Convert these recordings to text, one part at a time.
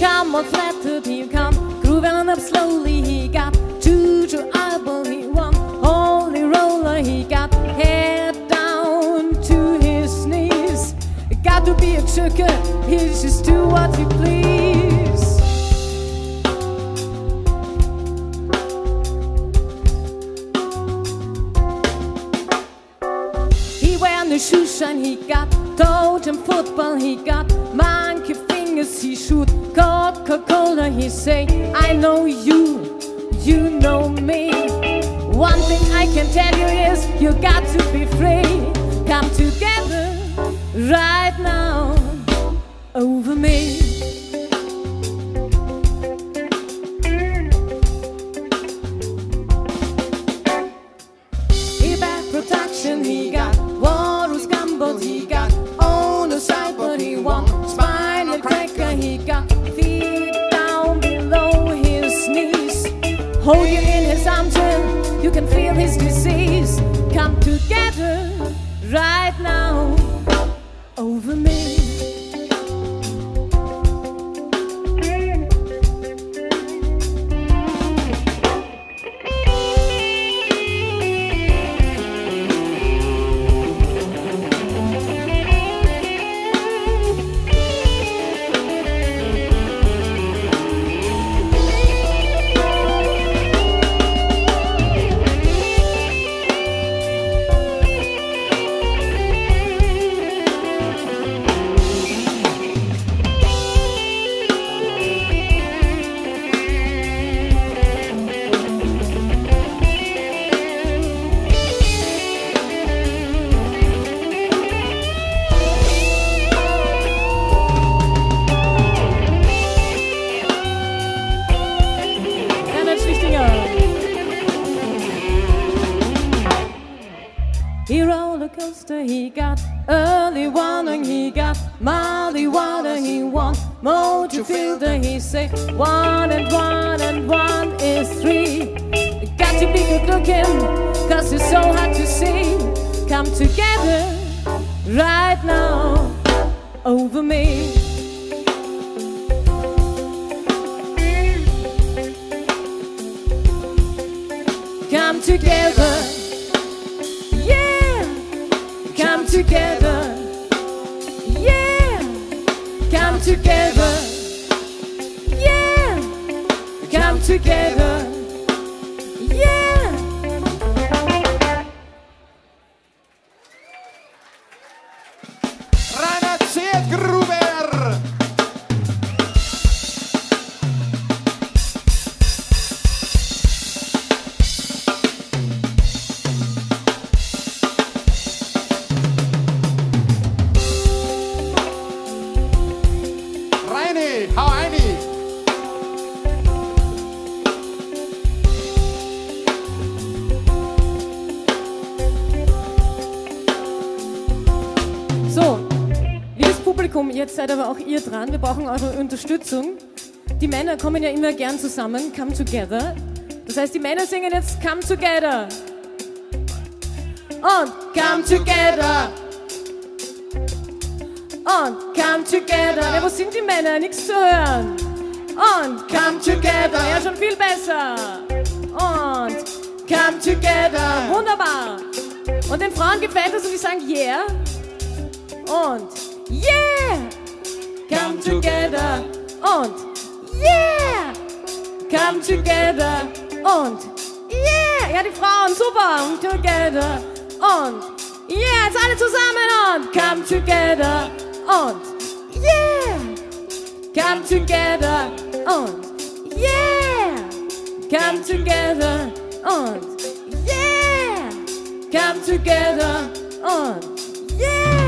more flattered he come, grooving up slowly he got Juju eyeball he won, holy roller he got head down to his knees. Got to be a chicken, he just do what he please. He wearing the shoes and he got Belgian football he got monkey he shoot Coca-Cola he say I know you, you know me. One thing I can tell you is you got to be free. Come together right now Hold you in his arms and you can feel his disease. Come together right now over me He roller coaster he got, early warning he got, Molly water he want, motor filter he say, one and one and one is three. Got to be good looking, cause it's so hard to see. Come together right now over me. Come together, together, yeah. Come together, yeah. Come together, jetzt seid aber auch ihr dran. Wir brauchen eure Unterstützung. Die Männer kommen ja immer gern zusammen, come together. Das heißt, die Männer singen jetzt come together. Und come together. Und come together. Ja, wo sind die Männer? Nichts zu hören. Und come together. Ja, schon viel besser. Und come together. Wunderbar. Und den Frauen gefällt das und die sagen yeah. Und yeah. Come together. Und yeah. Come together. Und yeah. Ja, die Frauen, super. Und together. Und yeah. Jetzt alle zusammen und come together. Und yeah. Come together. Und yeah. Come together. Und yeah. Come together. Und yeah.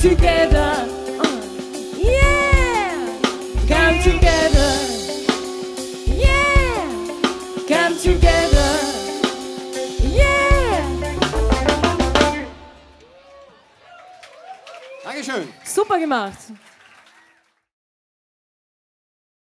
Together. Uh, yeah. Come together. Yeah. Come together. Yeah. Dankeschön. Super gemacht.